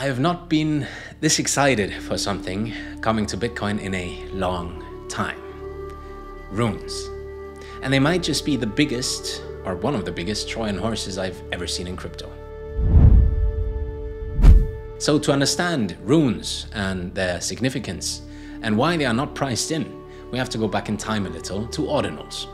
I have not been this excited for something coming to Bitcoin in a long time. Runes. And they might just be the biggest, or one of the biggest, Trojan horses I've ever seen in crypto. So, to understand runes and their significance and why they are not priced in, we have to go back in time a little to ordinals.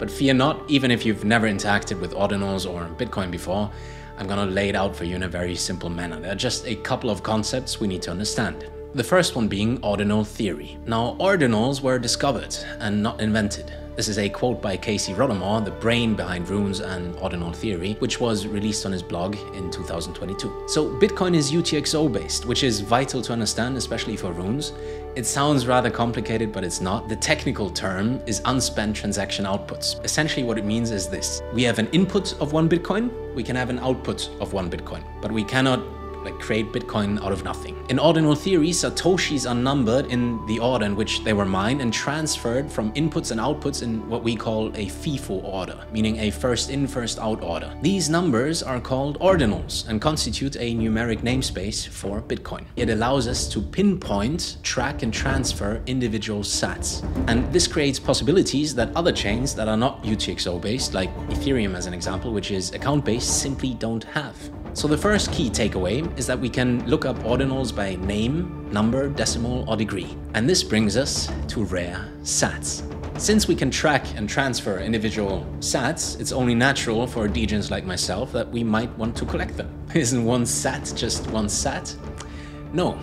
But fear not, even if you've never interacted with ordinals or Bitcoin before, I'm gonna lay it out for you in a very simple manner. There are just a couple of concepts we need to understand. The first one being ordinal theory. Now, ordinals were discovered and not invented. This is a quote by Casey Rodarmor, the brain behind runes and ordinal theory, which was released on his blog in 2022. So Bitcoin is UTXO based, which is vital to understand, especially for runes. It sounds rather complicated, but it's not. The technical term is unspent transaction outputs. Essentially what it means is this. We have an input of one Bitcoin, we can have an output of one Bitcoin, but we cannot like create Bitcoin out of nothing. In ordinal theory, Satoshis are numbered in the order in which they were mined and transferred from inputs and outputs in what we call a FIFO order, meaning a first in, first out order. These numbers are called ordinals and constitute a numeric namespace for Bitcoin. It allows us to pinpoint, track, and transfer individual sats. And this creates possibilities that other chains that are not UTXO based, like Ethereum as an example, which is account based, simply don't have. So the first key takeaway is that we can look up ordinals by name, number, decimal, or degree. And this brings us to rare sats. Since we can track and transfer individual sats, it's only natural for degens like myself that we might want to collect them. Isn't one sat just one sat? No,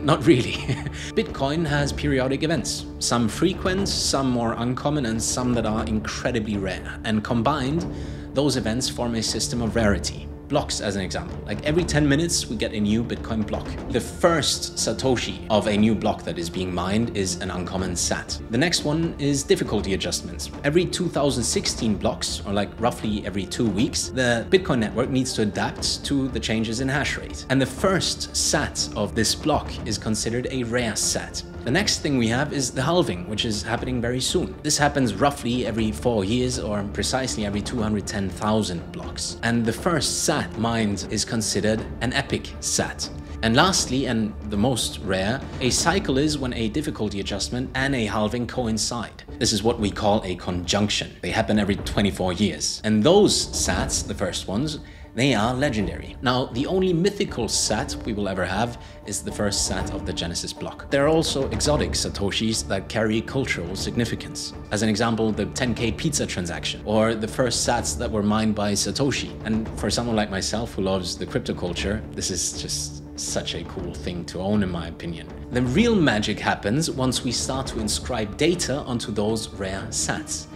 not really. Bitcoin has periodic events, some frequent, some more uncommon, and some that are incredibly rare. And combined, those events form a system of rarity blocks as an example. Like every 10 minutes, we get a new Bitcoin block. The first Satoshi of a new block that is being mined is an uncommon SAT. The next one is difficulty adjustments. Every 2016 blocks, or like roughly every two weeks, the Bitcoin network needs to adapt to the changes in hash rate. And the first SAT of this block is considered a rare SAT. The next thing we have is the halving, which is happening very soon. This happens roughly every four years or precisely every 210,000 blocks. And the first SAT mined is considered an epic SAT. And lastly, and the most rare, a cycle is when a difficulty adjustment and a halving coincide. This is what we call a conjunction. They happen every 24 years. And those sats, the first ones, they are legendary. Now, the only mythical set we will ever have is the first set of the Genesis block. There are also exotic Satoshis that carry cultural significance. As an example, the 10k pizza transaction, or the first sats that were mined by Satoshi. And for someone like myself who loves the crypto culture, this is just such a cool thing to own in my opinion. The real magic happens once we start to inscribe data onto those rare sats.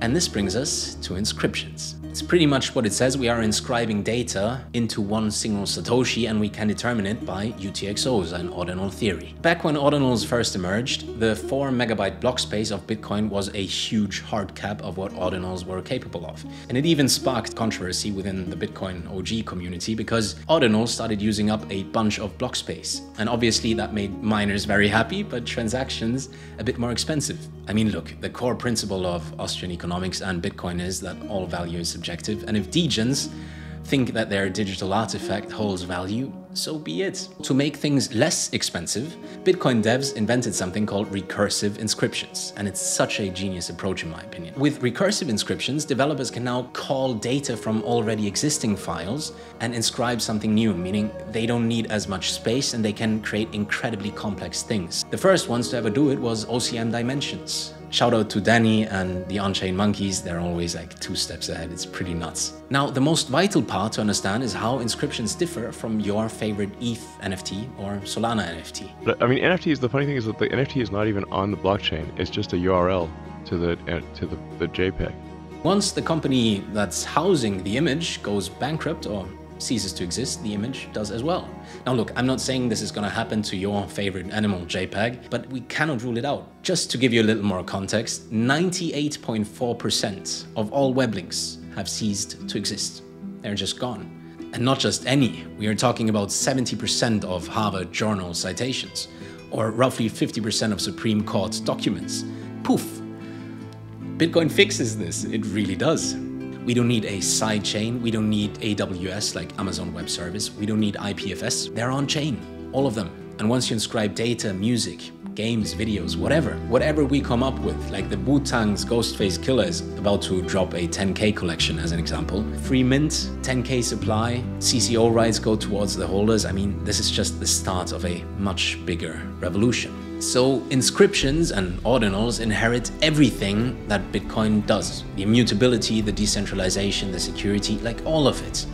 And this brings us to inscriptions. It's pretty much what it says. We are inscribing data into one single Satoshi and we can determine it by UTXOs and ordinal theory. Back when ordinals first emerged, the 4 megabyte block space of Bitcoin was a huge hard cap of what ordinals were capable of. And it even sparked controversy within the Bitcoin OG community because ordinals started using up a bunch of block space. And obviously that made miners very happy, but transactions a bit more expensive. I mean, look, the core principle of Austrian economics and Bitcoin is that all value is subjective, and if degens think that their digital artifact holds value, so be it. To make things less expensive, Bitcoin devs invented something called recursive inscriptions, and it's such a genius approach in my opinion. With recursive inscriptions, developers can now call data from already existing files and inscribe something new, meaning they don't need as much space and they can create incredibly complex things. The first ones to ever do it was OCM Dimensions, Shout out to Danny and the On-Chain Monkeys, they're always like two steps ahead, it's pretty nuts. Now, the most vital part to understand is how inscriptions differ from your favorite ETH NFT or Solana NFT. But, I mean, NFTs, the funny thing is that the NFT is not even on the blockchain, it's just a URL to the, uh, to the, the JPEG. Once the company that's housing the image goes bankrupt or ceases to exist, the image does as well. Now look, I'm not saying this is gonna happen to your favorite animal JPEG, but we cannot rule it out. Just to give you a little more context, 98.4% of all web links have ceased to exist. They're just gone. And not just any, we are talking about 70% of Harvard Journal citations, or roughly 50% of Supreme Court documents. Poof! Bitcoin fixes this, it really does. We don't need a sidechain. We don't need AWS like Amazon Web Service. We don't need IPFS. They're on chain, all of them. And once you inscribe data, music, games, videos, whatever, whatever we come up with, like the Wu-Tang's Ghostface Killah is about to drop a 10k collection as an example. Free mint, 10k supply, CC0 rights go towards the holders. I mean, this is just the start of a much bigger revolution. So inscriptions and ordinals inherit everything that Bitcoin does. The immutability, the decentralization, the security, like all of it.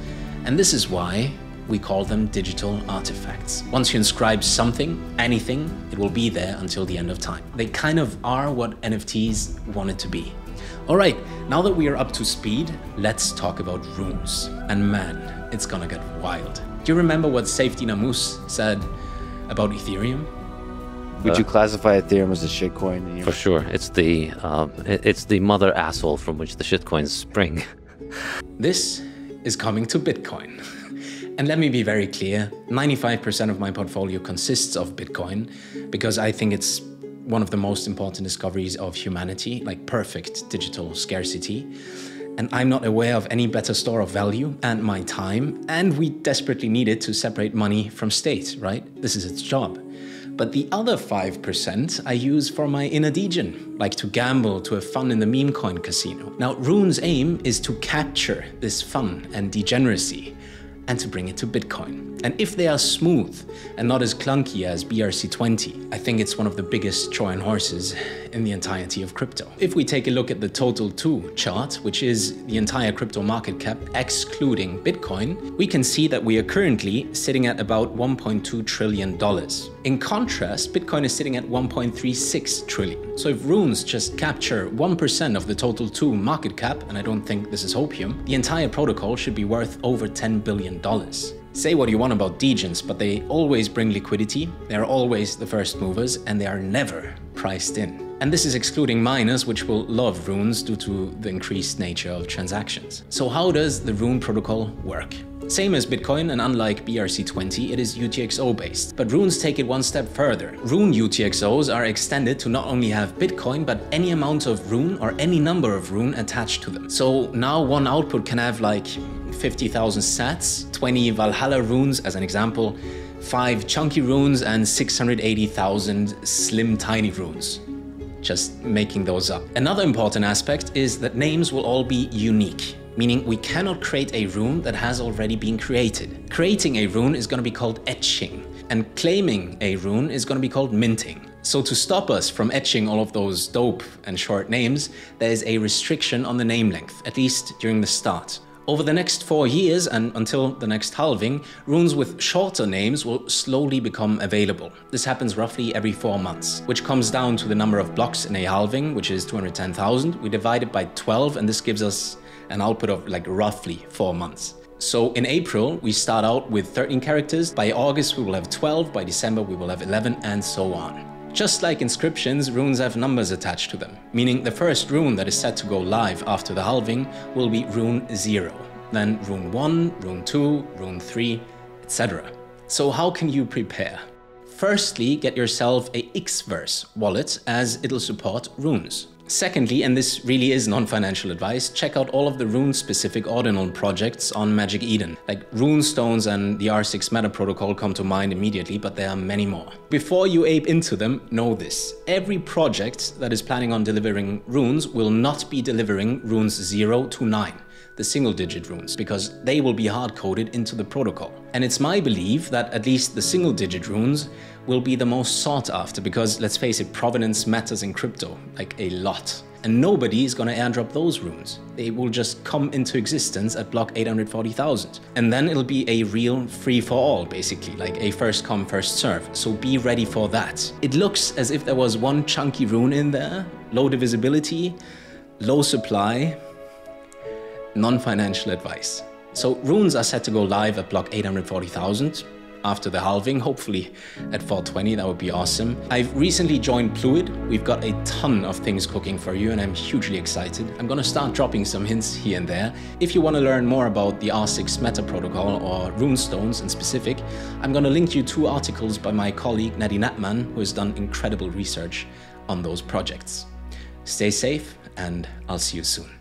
And this is why we call them digital artifacts. Once you inscribe something, anything, it will be there until the end of time. They kind of are what NFTs wanted to be. All right, now that we are up to speed, let's talk about runes. And man, it's gonna get wild. Do you remember what Saifedean Ammous said about Ethereum? Would you classify Ethereum as a shitcoin? For sure, it's the um, it's the mother asshole from which the shitcoins spring. this is coming to Bitcoin. And let me be very clear 95% of my portfolio consists of Bitcoin because I think it's one of the most important discoveries of humanity, like perfect digital scarcity. And I'm not aware of any better store of value and my time, and we desperately need it to separate money from state, right? This is its job. But the other 5% I use for my inner degen, like to gamble, to have fun in the meme coin casino. Now, Rune's aim is to capture this fun and degeneracy and to bring it to Bitcoin. And if they are smooth and not as clunky as BRC20, I think it's one of the biggest Trojan horses in the entirety of crypto. If we take a look at the total 2 chart, which is the entire crypto market cap excluding Bitcoin, we can see that we are currently sitting at about $1.2 trillion. In contrast, Bitcoin is sitting at 1.36 trillion. So if runes just capture 1% of the total 2 market cap, and I don't think this is hopium, the entire protocol should be worth over $10 billion. Say what you want about degens, but they always bring liquidity, they are always the first movers, and they are never priced in. And this is excluding miners, which will love runes due to the increased nature of transactions. So how does the rune protocol work? Same as Bitcoin and unlike BRC20, it is UTXO based. But runes take it one step further. Rune UTXOs are extended to not only have Bitcoin, but any amount of rune or any number of rune attached to them. So now one output can have like 50,000 sats, 20 Valhalla runes as an example, 5 chunky runes and 680,000 slim tiny runes just making those up. Another important aspect is that names will all be unique meaning we cannot create a rune that has already been created. Creating a rune is going to be called etching, and claiming a rune is going to be called minting. So to stop us from etching all of those dope and short names, there is a restriction on the name length, at least during the start. Over the next four years and until the next halving, runes with shorter names will slowly become available. This happens roughly every four months, which comes down to the number of blocks in a halving, which is 210,000. We divide it by 12 and this gives us an output of like roughly four months. So in April, we start out with 13 characters. By August, we will have 12. By December, we will have 11 and so on. Just like inscriptions, runes have numbers attached to them, meaning the first rune that is set to go live after the halving will be rune 0, then rune 1, rune 2, rune 3, etc. So how can you prepare? Firstly, get yourself a Xverse wallet as it'll support runes. Secondly, and this really is non-financial advice, check out all of the rune-specific ordinal projects on Magic Eden. Like Runestones and the RSIC Meta Protocol come to mind immediately, but there are many more. Before you ape into them, know this. Every project that is planning on delivering runes will not be delivering runes 0 to 9 the single digit runes, because they will be hard coded into the protocol. And it's my belief that at least the single digit runes will be the most sought after, because let's face it, provenance matters in crypto, like a lot. And nobody is gonna airdrop those runes. They will just come into existence at block 840,000. And then it'll be a real free for all, basically, like a first come, first serve. So be ready for that. It looks as if there was one chunky rune in there, low divisibility, low supply, non-financial advice. So runes are set to go live at block 840,000 after the halving, hopefully at 420, that would be awesome. I've recently joined Pluid. We've got a ton of things cooking for you and I'm hugely excited. I'm gonna start dropping some hints here and there. If you wanna learn more about the RSIC Meta Protocol or runestones in specific, I'm gonna link you two articles by my colleague Nadi Natman, who has done incredible research on those projects. Stay safe and I'll see you soon.